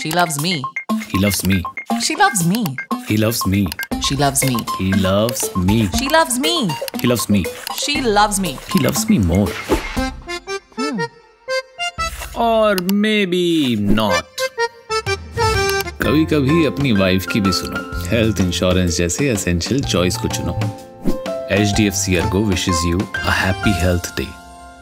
She loves me. He loves me. She loves me. He loves me. She loves me. He loves me. She loves me. He loves me. She loves me. He loves me more. Hmm. Or maybe not. कभी कभी अपनी wife की भी सुनो health insurance जैसे essential choice को चुनो H D F C Ergo wishes you a happy health day